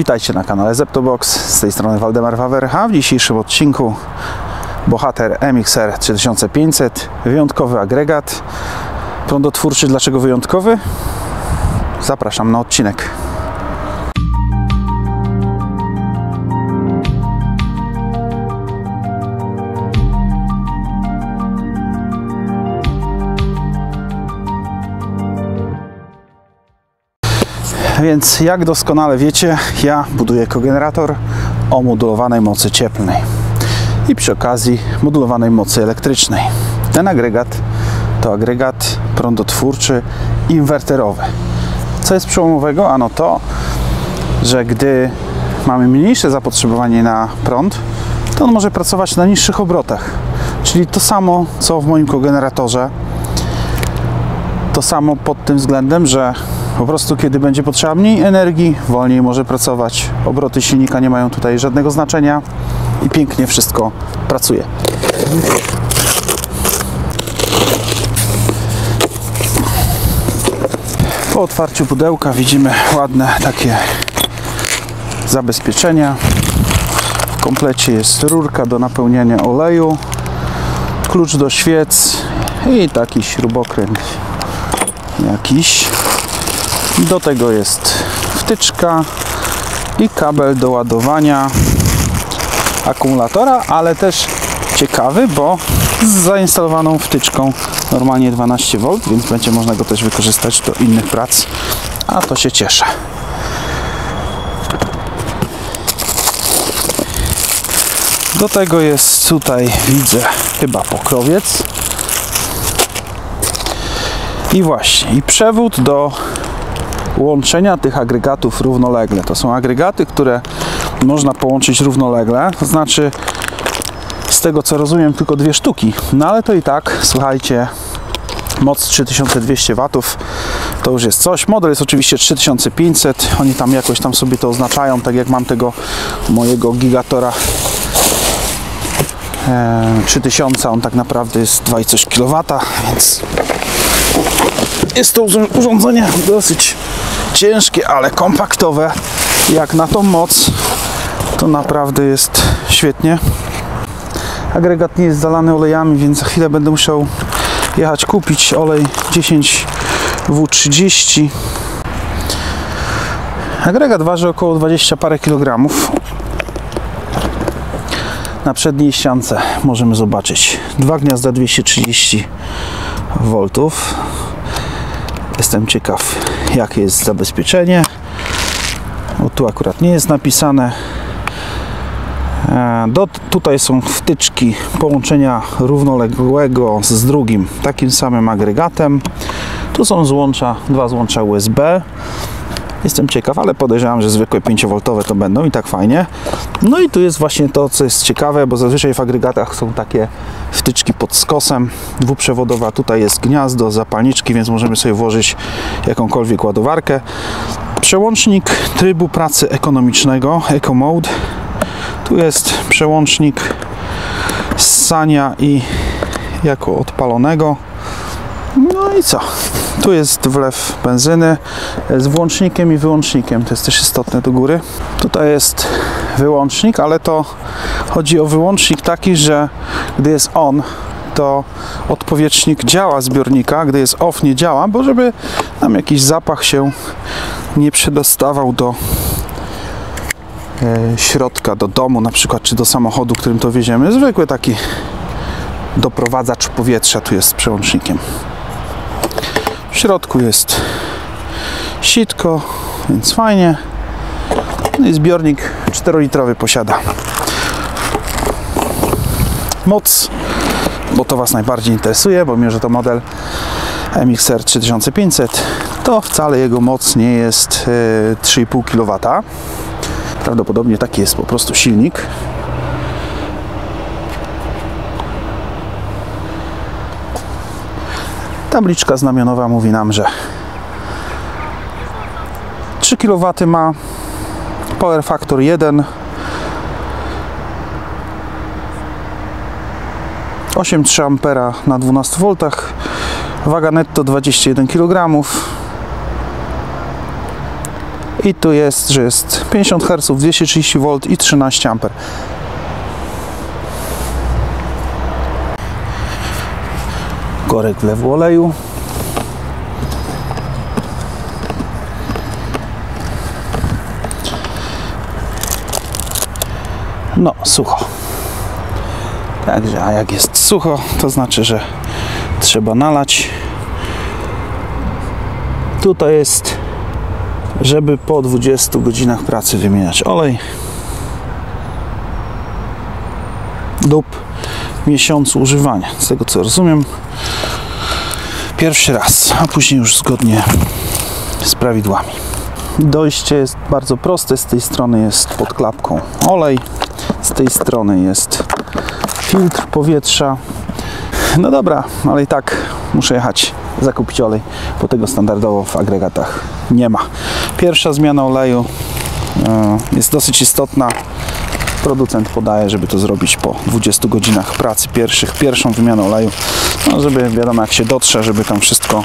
Witajcie na kanale Zeptobox, z tej strony Waldemar Wawer, a w dzisiejszym odcinku bohater MXR 3500, wyjątkowy agregat prądotwórczy. Dlaczego wyjątkowy? Zapraszam na odcinek. Więc jak doskonale wiecie, ja buduję kogenerator o modulowanej mocy cieplnej i przy okazji modulowanej mocy elektrycznej. Ten agregat to agregat prądotwórczy inwerterowy. Co jest przełomowego? Ano to, że gdy mamy mniejsze zapotrzebowanie na prąd, to on może pracować na niższych obrotach. Czyli to samo, co w moim kogeneratorze. To samo pod tym względem, że po prostu kiedy będzie potrzeba mniej energii, wolniej może pracować. Obroty silnika nie mają tutaj żadnego znaczenia i pięknie wszystko pracuje. Po otwarciu pudełka widzimy ładne takie zabezpieczenia. W komplecie jest rurka do napełniania oleju, klucz do świec i taki śrubokręt jakiś. Do tego jest wtyczka i kabel do ładowania akumulatora, ale też ciekawy, bo z zainstalowaną wtyczką normalnie 12V, więc będzie można go też wykorzystać do innych prac, a to się cieszę. Do tego jest tutaj, widzę, chyba pokrowiec. I właśnie, i przewód do łączenia tych agregatów równolegle. To są agregaty, które można połączyć równolegle, to znaczy z tego co rozumiem tylko dwie sztuki, no ale to i tak, słuchajcie, moc 3200 W to już jest coś. Model jest oczywiście 3500, oni tam jakoś tam sobie to oznaczają, tak jak mam tego mojego gigatora 3000, on tak naprawdę jest 2 i coś kW, więc jest to urządzenie dosyć ciężkie, ale kompaktowe. Jak na tą moc, to naprawdę jest świetnie. Agregat nie jest zalany olejami, więc za chwilę będę musiał jechać kupić olej 10W30. Agregat waży około 20 parę kilogramów. Na przedniej ściance możemy zobaczyć dwa gniazda 230 V. Jestem ciekaw, jakie jest zabezpieczenie. Bo tu akurat nie jest napisane. Do, tutaj są wtyczki połączenia równoległego z drugim takim samym agregatem. Tu są złącza, dwa złącza USB. Jestem ciekaw, ale podejrzewam, że zwykłe 5V to będą i tak fajnie. No i tu jest właśnie to, co jest ciekawe, bo zazwyczaj w agregatach są takie wtyczki pod skosem dwuprzewodowa. Tutaj jest gniazdo, zapalniczki, więc możemy sobie włożyć jakąkolwiek ładowarkę. Przełącznik trybu pracy ekonomicznego, Eco Mode. Tu jest przełącznik ssania i jako odpalonego. No i co? Tu jest wlew benzyny z włącznikiem i wyłącznikiem. To jest też istotne do góry. Tutaj jest wyłącznik, ale to chodzi o wyłącznik taki, że gdy jest on, to odpowietrznik działa zbiornika, gdy jest off nie działa, bo żeby nam jakiś zapach się nie przedostawał do e, środka, do domu na przykład, czy do samochodu, którym to wieziemy. Zwykły taki doprowadzacz powietrza tu jest z przełącznikiem. Środku jest sitko, więc fajnie. No i zbiornik 4-litrowy posiada. Moc, bo to Was najbardziej interesuje, bo mimo, że to model MXR 3500, to wcale jego moc nie jest 3,5 kW. Prawdopodobnie taki jest po prostu silnik. Tabliczka znamionowa mówi nam, że 3 kW ma Power Factor 1 8,3 ampera na 12 V waga netto 21 kg i tu jest, że jest 50 Hz, 230 V i 13 A. Korek wlewu oleju. No, sucho. Także, a jak jest sucho, to znaczy, że trzeba nalać. Tutaj jest, żeby po 20 godzinach pracy wymieniać olej lub miesiącu używania. Z tego co rozumiem, pierwszy raz, a później już zgodnie z prawidłami. Dojście jest bardzo proste. Z tej strony jest pod klapką olej, z tej strony jest filtr powietrza. No dobra, ale i tak muszę jechać zakupić olej, bo tego standardowo w agregatach nie ma. Pierwsza zmiana oleju e, jest dosyć istotna. Producent podaje, żeby to zrobić po 20 godzinach pracy pierwszych, pierwszą wymianę oleju, no żeby wiadomo jak się dotrze, żeby tam wszystko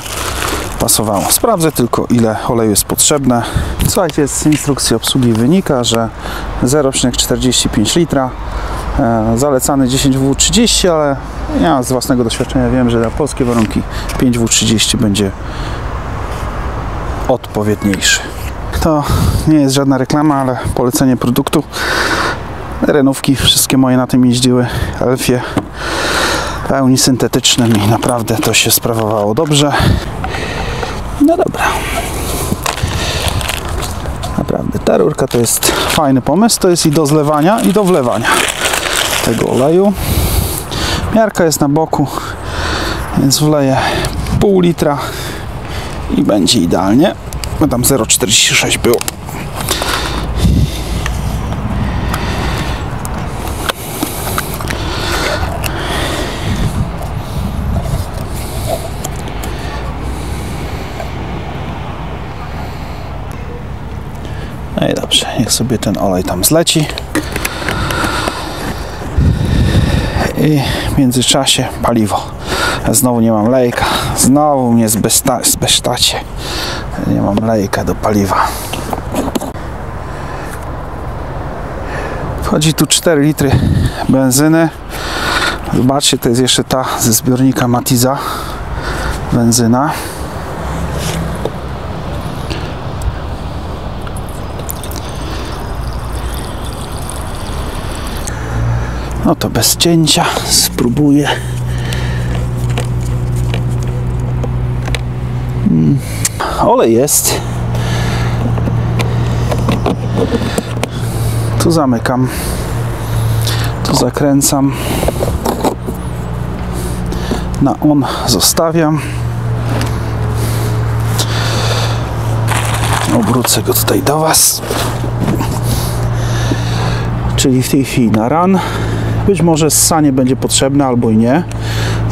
pasowało. Sprawdzę tylko ile oleju jest potrzebne. Słuchajcie, z instrukcji obsługi wynika, że 0,45 litra e, zalecany 10W30, ale ja z własnego doświadczenia wiem, że na polskie warunki 5W30 będzie odpowiedniejszy. To nie jest żadna reklama, ale polecenie produktu. Renówki, wszystkie moje na tym jeździły, Elfie pełni syntetycznym i naprawdę to się sprawowało dobrze. No dobra. Naprawdę, ta rurka to jest fajny pomysł. To jest i do zlewania, i do wlewania tego oleju. Miarka jest na boku, więc wleję pół litra i będzie idealnie. Bo tam 0,46 było. No i dobrze, niech sobie ten olej tam zleci. I w międzyczasie paliwo. Znowu nie mam lejka. Znowu mnie zbesztacie. Nie mam lejka do paliwa. Wchodzi tu 4 litry benzyny. Zobaczcie, to jest jeszcze ta ze zbiornika Matiza benzyna. No to bez cięcia spróbuję. Mm. Olej jest. Tu zamykam. Tu zakręcam. Na on zostawiam. Obrócę go tutaj do Was. Czyli w tej chwili na ran. Być może ssanie będzie potrzebne albo i nie.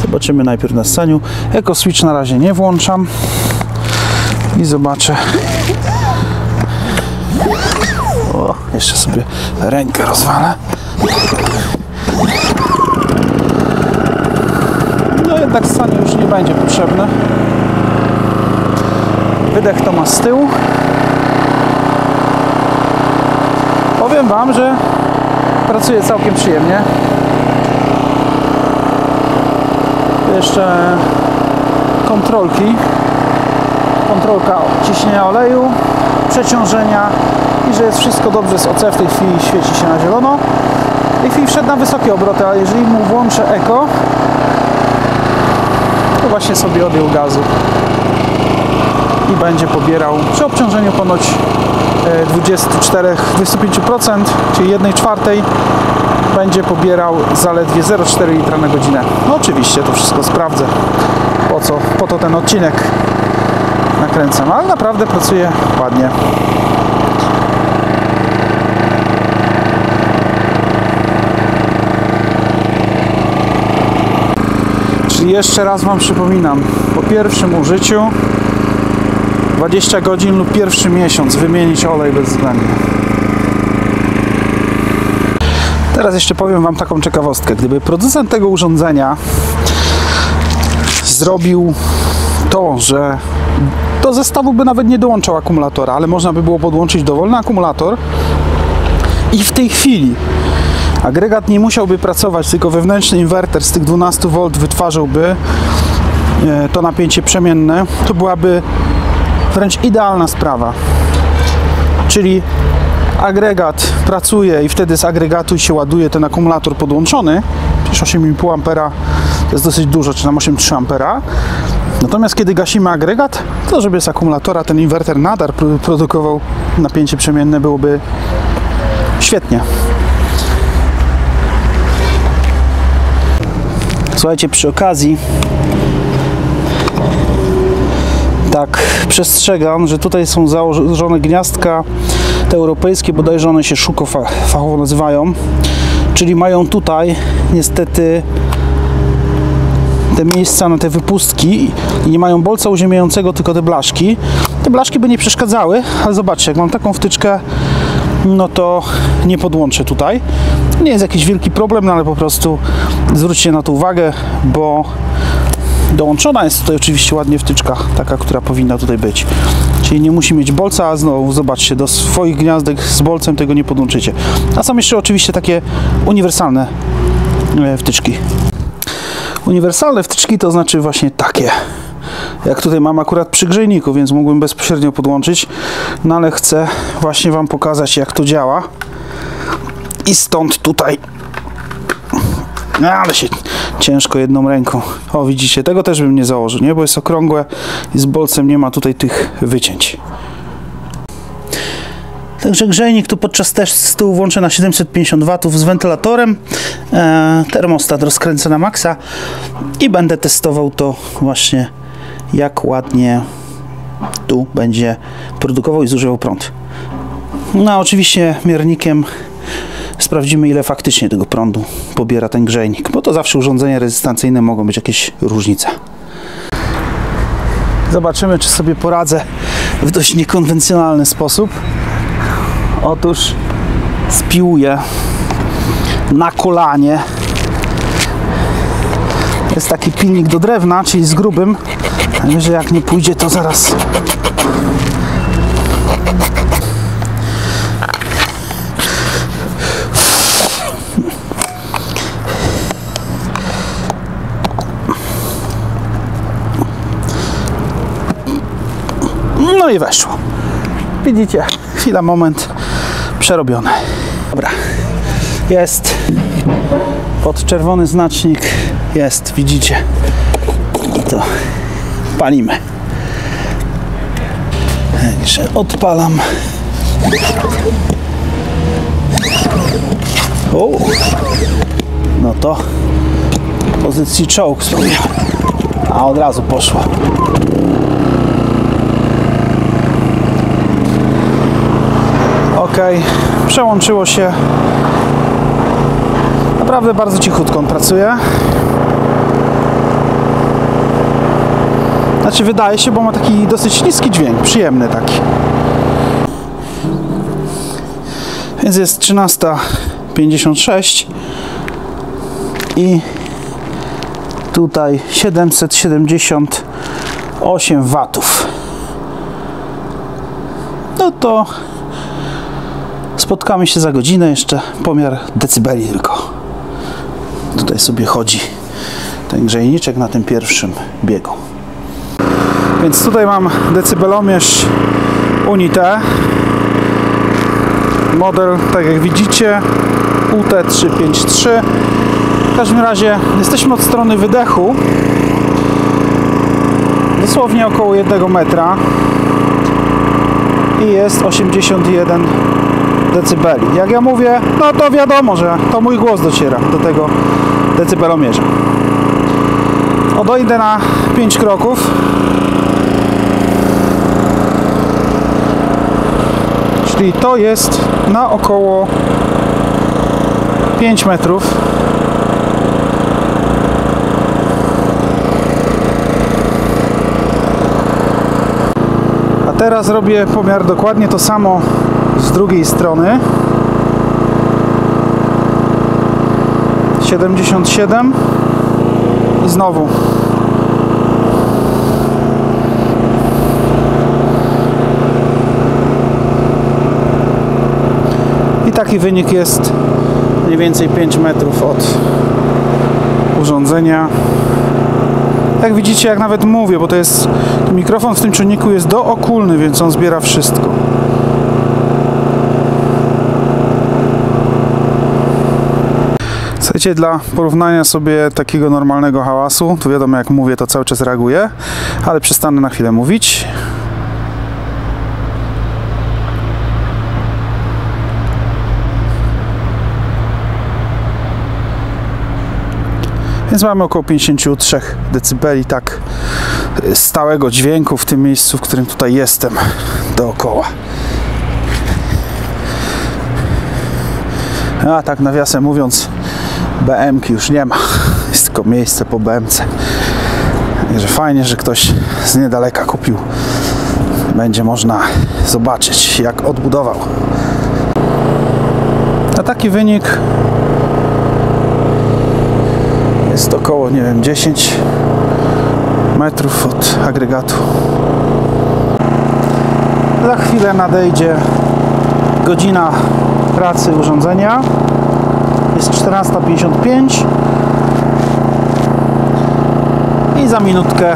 Zobaczymy najpierw na ssaniu. Eco Switch na razie nie włączam. I zobaczę. O, jeszcze sobie rękę rozwalę. No jednak ssanie już nie będzie potrzebne. Wydech to ma z tyłu. Powiem Wam, że pracuje całkiem przyjemnie. Jeszcze kontrolki. Kontrolka ciśnienia oleju, przeciążenia i że jest wszystko dobrze z OC w tej chwili świeci się na zielono. W tej chwili wszedł na wysokie obroty, ale jeżeli mu włączę Eko, to właśnie sobie odjął gazu i będzie pobierał przy obciążeniu ponoć 24-25%, czyli 1 czwartej będzie pobierał zaledwie 0,4 litra na godzinę. No oczywiście to wszystko sprawdzę. Po co? Po to ten odcinek nakręcam, ale naprawdę pracuje ładnie. Czyli jeszcze raz Wam przypominam, po pierwszym użyciu 20 godzin lub pierwszy miesiąc wymienić olej bezwzględnie. Teraz jeszcze powiem Wam taką ciekawostkę. Gdyby producent tego urządzenia zrobił to, że do zestawu by nawet nie dołączał akumulatora, ale można by było podłączyć dowolny akumulator i w tej chwili agregat nie musiałby pracować, tylko wewnętrzny inwerter z tych 12 V wytwarzałby e, to napięcie przemienne, to byłaby wręcz idealna sprawa. Czyli agregat pracuje i wtedy z agregatu się ładuje ten akumulator podłączony. Przecież 8,5 A to jest dosyć dużo, czy tam 8,3 A. Natomiast kiedy gasimy agregat, to żeby z akumulatora ten inwerter nadal pro- produkował napięcie przemienne byłoby świetnie. Słuchajcie, przy okazji tak przestrzegam, że tutaj są założone gniazdka te europejskie, bodajże one się szuko fa- fachowo nazywają, czyli mają tutaj niestety te miejsca na te wypustki i nie mają bolca uziemiającego, tylko te blaszki. Te blaszki by nie przeszkadzały, ale zobaczcie, jak mam taką wtyczkę, no to nie podłączę tutaj. Nie jest jakiś wielki problem, no ale po prostu zwróćcie na to uwagę, bo dołączona jest tutaj oczywiście ładnie wtyczka, taka, która powinna tutaj być. Czyli nie musi mieć bolca, a znowu zobaczcie, do swoich gniazdek z bolcem tego nie podłączycie. A są jeszcze oczywiście takie uniwersalne e, wtyczki. Uniwersalne wtyczki to znaczy właśnie takie. Jak tutaj mam akurat przy grzejniku, więc mógłbym bezpośrednio podłączyć, no ale chcę właśnie Wam pokazać jak to działa. I stąd tutaj no, ale się ciężko jedną ręką. O, widzicie, tego też bym nie założył, nie? Bo jest okrągłe i z bolcem nie ma tutaj tych wycięć. Także grzejnik tu podczas testu włączę na 750 W z wentylatorem. E, termostat rozkręcę na maksa i będę testował to właśnie jak ładnie tu będzie produkował i zużywał prąd. No oczywiście miernikiem sprawdzimy ile faktycznie tego prądu pobiera ten grzejnik, bo to zawsze urządzenia rezystancyjne mogą być jakieś różnice. Zobaczymy czy sobie poradzę w dość niekonwencjonalny sposób. Otóż spiłuję na kolanie. Jest taki pilnik do drewna, czyli z grubym. że jak nie pójdzie, to zaraz No i weszło. Widzicie, chwila, moment, przerobione. Dobra, jest pod czerwony znacznik, jest, widzicie. I to palimy. Także odpalam. O, no to pozycji czołg spróbuję. A od razu poszło. Ok, przełączyło się. Naprawdę bardzo cichutko on pracuje. Znaczy wydaje się, bo ma taki dosyć niski dźwięk, przyjemny taki. Więc jest 13.56 i tutaj 778 watów. No to Spotkamy się za godzinę, jeszcze pomiar decybeli tylko. Tutaj sobie chodzi ten grzejniczek na tym pierwszym biegu. Więc tutaj mam decybelomierz Unite. Model, tak jak widzicie, UT353. W każdym razie jesteśmy od strony wydechu. Dosłownie około 1 metra. I jest 81 decybeli. Jak ja mówię, no to wiadomo, że to mój głos dociera do tego decybelomierza. Odejdę na 5 kroków. Czyli to jest na około 5 metrów. A teraz robię pomiar dokładnie to samo drugiej strony. 77 i znowu. I taki wynik jest mniej więcej 5 metrów od urządzenia. Jak widzicie, jak nawet mówię, bo to jest mikrofon w tym czujniku jest dookulny, więc on zbiera wszystko. Słuchajcie, dla porównania sobie takiego normalnego hałasu, tu wiadomo jak mówię, to cały czas reaguje, ale przestanę na chwilę mówić. Więc mamy około 53 dB tak stałego dźwięku w tym miejscu, w którym tutaj jestem dookoła. A tak nawiasem mówiąc, BMK już nie ma. Jest tylko miejsce po BMC. Także fajnie, że ktoś z niedaleka kupił. Będzie można zobaczyć, jak odbudował. A taki wynik jest około, nie wiem, 10 metrów od agregatu. Za chwilę nadejdzie godzina pracy urządzenia. Jest 14.55 i za minutkę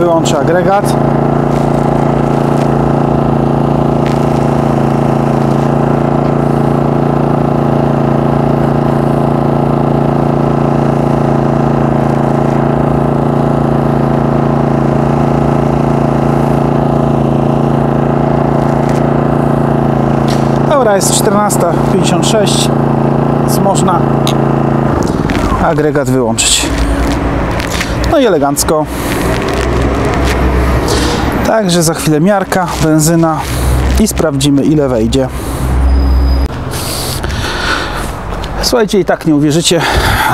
wyłączę agregat. Dobra, jest 14.56, więc można agregat wyłączyć. No i elegancko. Także za chwilę miarka, benzyna i sprawdzimy ile wejdzie. Słuchajcie, i tak nie uwierzycie,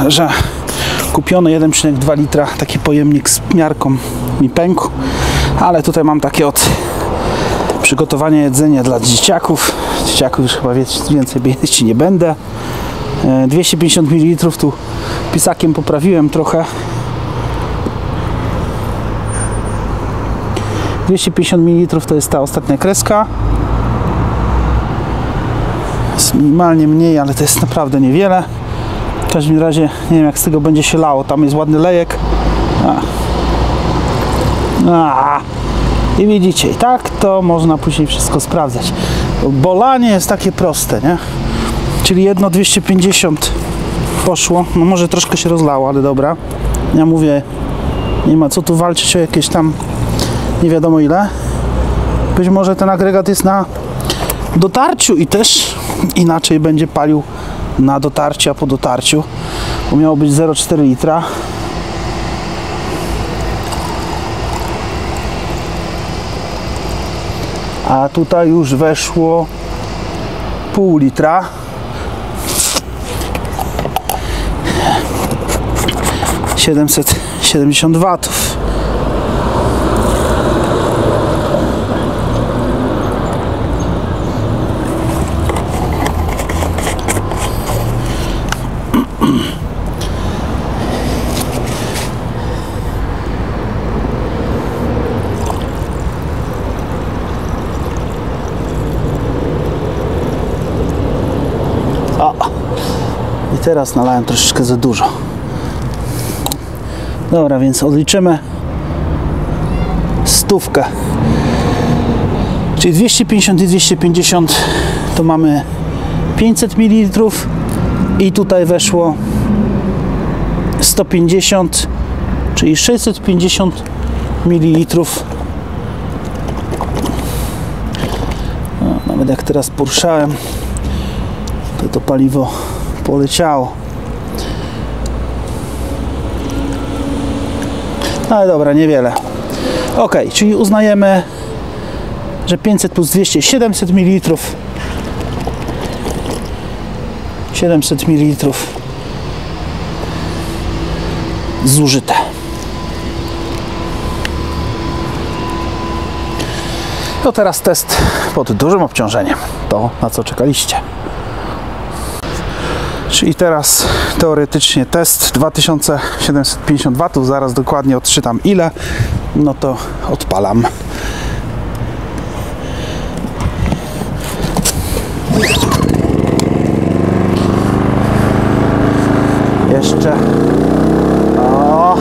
że kupiony 1,2 litra taki pojemnik z miarką mi pękł, ale tutaj mam takie od przygotowania jedzenia dla dzieciaków. Dzieciaków już chyba więcej jeść nie będę. 250 ml tu pisakiem poprawiłem trochę. 250 ml to jest ta ostatnia kreska. Jest minimalnie mniej, ale to jest naprawdę niewiele. W każdym razie nie wiem jak z tego będzie się lało. Tam jest ładny lejek. A. A. I widzicie, i tak to można później wszystko sprawdzać. Bolanie jest takie proste, nie? Czyli jedno 250 poszło. No może troszkę się rozlało, ale dobra. Ja mówię, nie ma co tu walczyć o jakieś tam nie wiadomo ile. Być może ten agregat jest na dotarciu i też inaczej będzie palił na dotarciu, a po dotarciu. Bo miało być 0,4 litra. A tutaj już weszło pół litra. Siedemset siedemdziesiąt watów. I teraz nalałem troszeczkę za dużo. Dobra, więc odliczymy stówkę. Czyli 250 i 250 to mamy 500 ml i tutaj weszło 150, czyli 650 ml. No, nawet jak teraz poruszałem, to to paliwo poleciało. Ale dobra, niewiele. Ok, czyli uznajemy, że 500 plus 200, 700 ml. 700 ml zużyte. To teraz test pod dużym obciążeniem. To, na co czekaliście. Czyli teraz teoretycznie test 2750 W, zaraz dokładnie odczytam ile, no to odpalam. Jeszcze. O.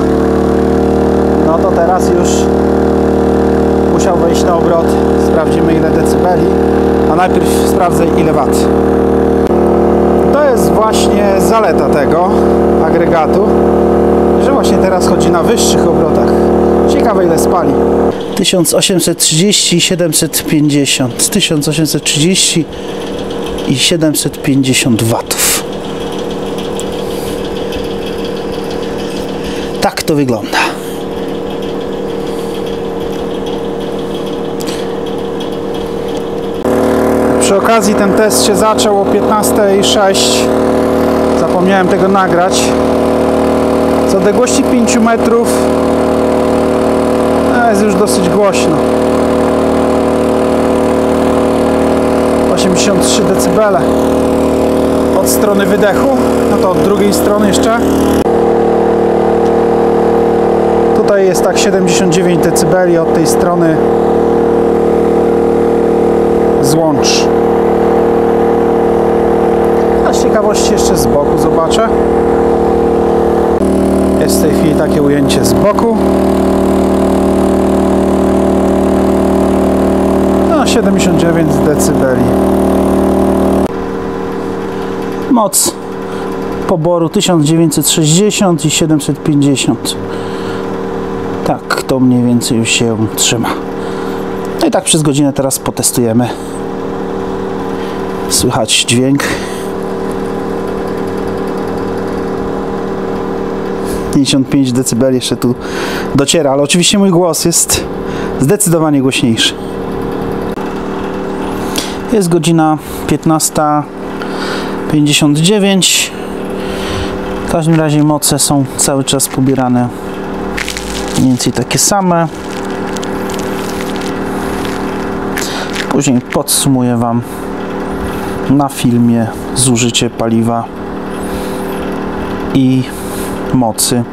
No to teraz już musiał wejść na obrot. Sprawdzimy ile decybeli, a najpierw sprawdzę ile wat. To jest właśnie zaleta tego agregatu, że właśnie teraz chodzi na wyższych obrotach. Ciekawe ile spali. 1830 i 750. 1830 i 750 watów. Tak to wygląda. Przy okazji ten test się zaczął o 15.06. Zapomniałem tego nagrać. Z odległości 5 metrów no, jest już dosyć głośno. 83 dB od strony wydechu, no to od drugiej strony jeszcze. Tutaj jest tak 79 dB od tej strony złącz. Ciekawości jeszcze z boku zobaczę. Jest w tej chwili takie ujęcie z boku. No 79 dB. Moc poboru 1960 i 750. Tak, to mniej więcej już się trzyma. No i tak przez godzinę teraz potestujemy. Słychać dźwięk. 55 dB jeszcze tu dociera, ale oczywiście mój głos jest zdecydowanie głośniejszy. Jest godzina 15.59. W każdym razie moce są cały czas pobierane mniej więcej takie same. Później podsumuję Wam na filmie zużycie paliwa i mocy.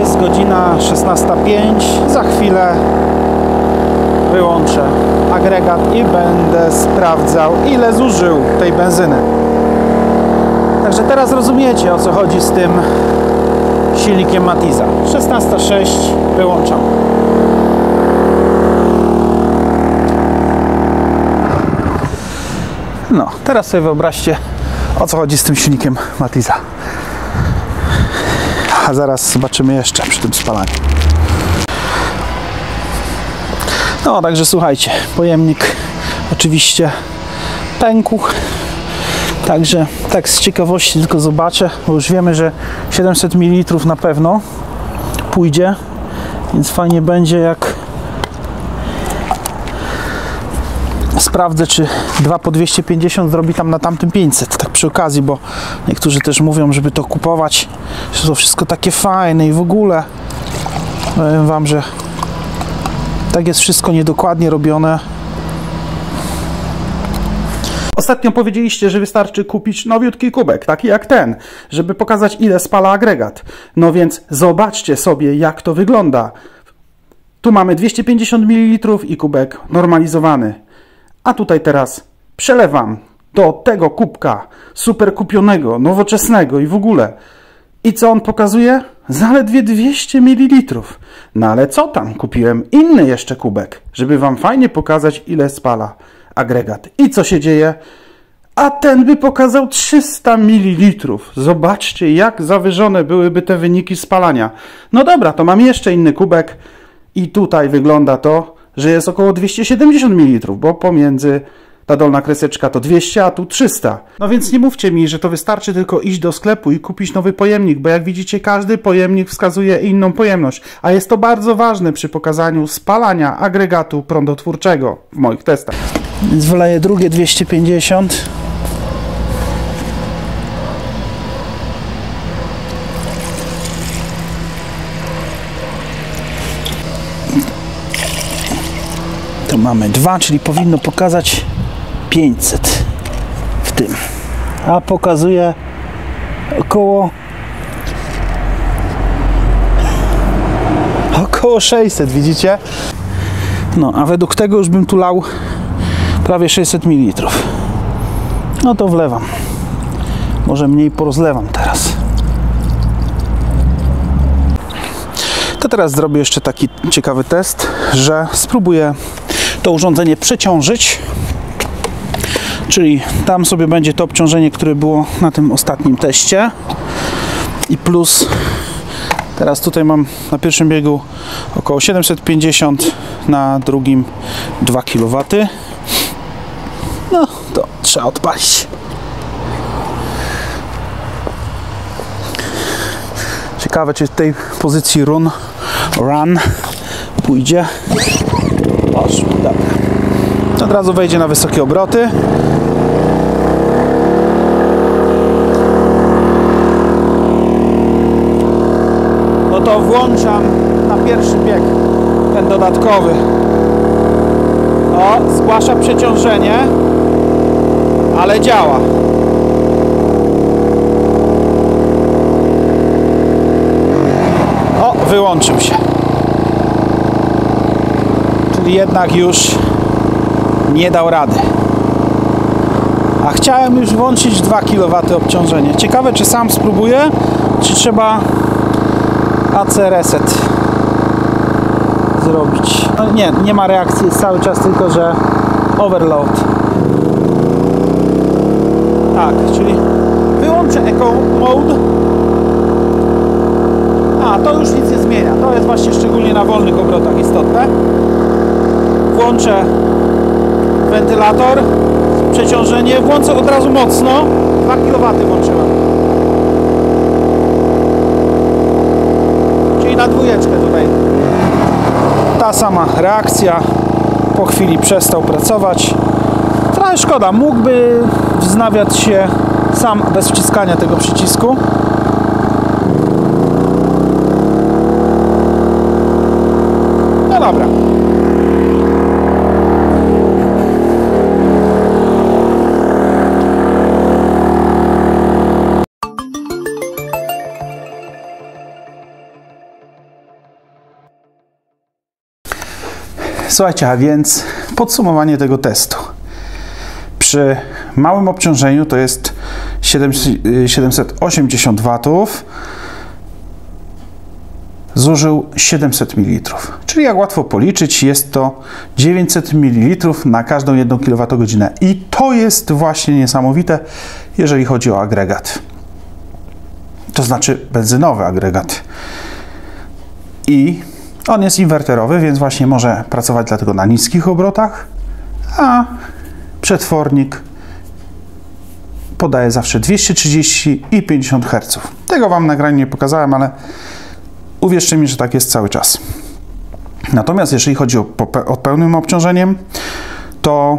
Jest godzina 16.05. Za chwilę wyłączę agregat i będę sprawdzał ile zużył tej benzyny. Także teraz rozumiecie o co chodzi z tym silnikiem Matiza. 16.06 wyłączam. No, teraz sobie wyobraźcie o co chodzi z tym silnikiem Matiza. A zaraz zobaczymy jeszcze przy tym spalaniu. No, także słuchajcie, pojemnik oczywiście pękł. Także tak z ciekawości tylko zobaczę, bo już wiemy, że 700 ml na pewno pójdzie, więc fajnie będzie jak sprawdzę, czy dwa po 250 zrobi tam na tamtym 500, tak przy okazji, bo niektórzy też mówią, żeby to kupować, że to wszystko takie fajne i w ogóle powiem Wam, że tak jest wszystko niedokładnie robione. Ostatnio powiedzieliście, że wystarczy kupić nowiutki kubek, taki jak ten, żeby pokazać ile spala agregat. No więc zobaczcie sobie jak to wygląda. Tu mamy 250 ml i kubek normalizowany. A tutaj teraz przelewam do tego kubka super kupionego, nowoczesnego i w ogóle. I co on pokazuje? Zaledwie 200 ml. No ale co tam? Kupiłem inny jeszcze kubek, żeby Wam fajnie pokazać ile spala agregat. I co się dzieje? A ten by pokazał 300 ml. Zobaczcie, jak zawyżone byłyby te wyniki spalania. No dobra, to mam jeszcze inny kubek i tutaj wygląda to, że jest około 270 ml, bo pomiędzy ta dolna kreseczka to 200, a tu 300. No więc nie mówcie mi, że to wystarczy tylko iść do sklepu i kupić nowy pojemnik, bo jak widzicie każdy pojemnik wskazuje inną pojemność, a jest to bardzo ważne przy pokazaniu spalania agregatu prądotwórczego w moich testach. Więc wyleję drugie 250. Tu mamy dwa, czyli powinno pokazać 500 w tym. A pokazuje około około 600, widzicie? No, a według tego już bym tu lał prawie 600 ml. No to wlewam. Może mniej porozlewam teraz. To teraz zrobię jeszcze taki ciekawy test, że spróbuję to urządzenie przeciążyć. Czyli tam sobie będzie to obciążenie, które było na tym ostatnim teście. I plus teraz tutaj mam na pierwszym biegu około 750, na drugim 2 kW. No to trzeba odpalić. Ciekawe, czy w tej pozycji run, run pójdzie. Poszło, dobra. Od razu wejdzie na wysokie obroty. No to włączam na pierwszy bieg ten dodatkowy. O, zgłasza przeciążenie, ale działa. O, wyłączył się. Czyli jednak już nie dał rady. A chciałem już włączyć 2 kW obciążenie. Ciekawe, czy sam spróbuję, czy trzeba AC reset zrobić. No nie, nie ma reakcji, jest cały czas tylko, że overload. Tak, czyli wyłączę Eco Mode. A, to już nic nie zmienia. To jest właśnie szczególnie na wolnych obrotach istotne. Włączę wentylator, przeciążenie, włączę od razu mocno. 2 kW włączyłem. Czyli na dwójeczkę tutaj. Ta sama reakcja. Po chwili przestał pracować. Trochę szkoda, mógłby wznawiać się sam bez wciskania tego przycisku. No dobra. Słuchajcie, a więc podsumowanie tego testu. Przy małym obciążeniu to jest 780 W zużył 700 ml. Czyli jak łatwo policzyć, jest to 900 ml na każdą 1 kWh. I to jest właśnie niesamowite, jeżeli chodzi o agregat. To znaczy benzynowy agregat. I on jest inwerterowy, więc właśnie może pracować dlatego na niskich obrotach, a przetwornik podaje zawsze 230 i 50 Hz. Tego Wam nagranie nie pokazałem, ale uwierzcie mi, że tak jest cały czas. Natomiast jeżeli chodzi o, o pełnym obciążeniem, to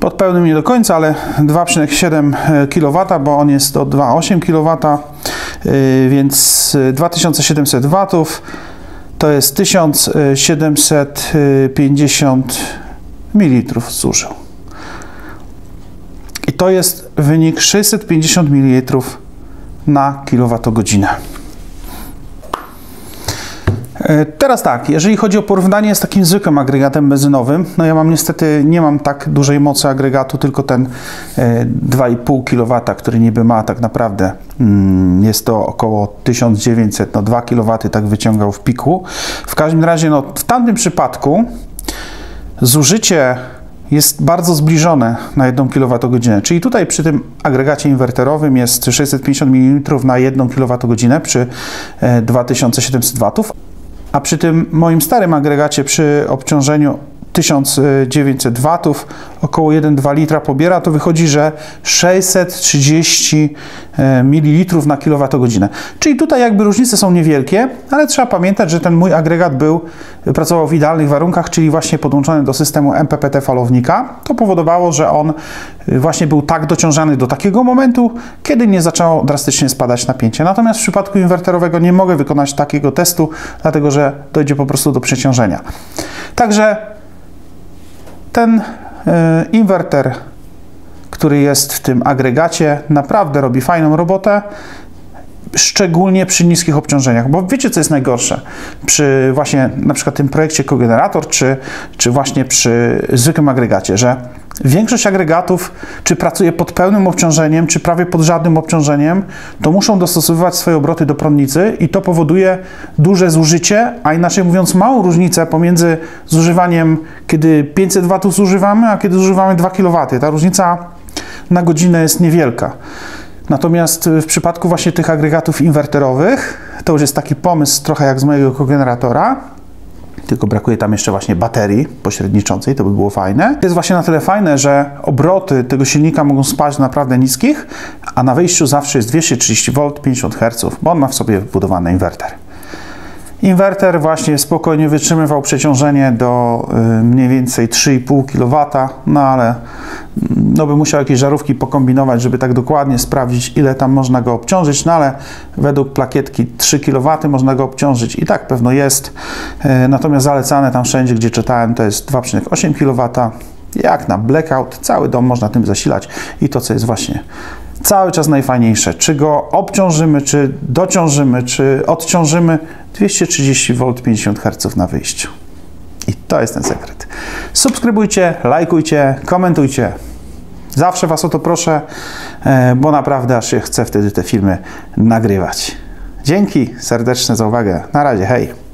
pod pełnym nie do końca, ale 2,7 kW, bo on jest do 2,8 kW, więc 2700 W to jest 1750 ml zużył. I to jest wynik 650 ml na kilowatogodzinę. Teraz tak, jeżeli chodzi o porównanie z takim zwykłym agregatem benzynowym, no ja mam niestety, nie mam tak dużej mocy agregatu, tylko ten 2,5 kW, który niby ma tak naprawdę, jest to około 1900, no 2 kW tak wyciągał w piku. W każdym razie, no w tamtym przypadku zużycie jest bardzo zbliżone na 1 kWh. Czyli tutaj przy tym agregacie inwerterowym jest 650 ml na 1 kWh przy 2700 W, a przy tym moim starym agregacie przy obciążeniu 1900 W, około 1-2 litra pobiera, to wychodzi, że 630 ml na kWh. Czyli tutaj jakby różnice są niewielkie, ale trzeba pamiętać, że ten mój agregat był, pracował w idealnych warunkach, czyli właśnie podłączony do systemu MPPT falownika. To powodowało, że on właśnie był tak dociążany do takiego momentu, kiedy nie zaczęło drastycznie spadać napięcie. Natomiast w przypadku inwerterowego nie mogę wykonać takiego testu, dlatego że dojdzie po prostu do przeciążenia. Także ten inwerter, który jest w tym agregacie, naprawdę robi fajną robotę, szczególnie przy niskich obciążeniach, bo wiecie, co jest najgorsze? Przy właśnie na przykład tym projekcie kogenerator, czy, czy właśnie przy zwykłym agregacie, że Większość agregatów, czy pracuje pod pełnym obciążeniem, czy prawie pod żadnym obciążeniem, to muszą dostosowywać swoje obroty do prądnicy i to powoduje duże zużycie, a inaczej mówiąc, małą różnicę pomiędzy zużywaniem, kiedy 500 W zużywamy, a kiedy zużywamy 2 kW. Ta różnica na godzinę jest niewielka. Natomiast w przypadku właśnie tych agregatów inwerterowych, to już jest taki pomysł trochę jak z mojego kogeneratora, tylko brakuje tam jeszcze właśnie baterii pośredniczącej, to by było fajne. Jest właśnie na tyle fajne, że obroty tego silnika mogą spaść naprawdę niskich, a na wyjściu zawsze jest 230 V, 50 Hz, bo on ma w sobie wbudowany inwerter. Inwerter właśnie spokojnie wytrzymywał przeciążenie do y, mniej więcej 3,5 kW, no ale mm, no by musiał jakieś żarówki pokombinować, żeby tak dokładnie sprawdzić, ile tam można go obciążyć, no ale według plakietki 3 kW można go obciążyć i tak pewno jest. Y, natomiast zalecane tam wszędzie, gdzie czytałem, to jest 2,8 kW. Jak na blackout, cały dom można tym zasilać i to, co jest właśnie cały czas najfajniejsze. Czy go obciążymy, czy dociążymy, czy odciążymy, 230 V 50 Hz na wyjściu. I to jest ten sekret. Subskrybujcie, lajkujcie, komentujcie. Zawsze Was o to proszę, e, bo naprawdę aż się chce wtedy te filmy nagrywać. Dzięki serdeczne za uwagę. Na razie, hej.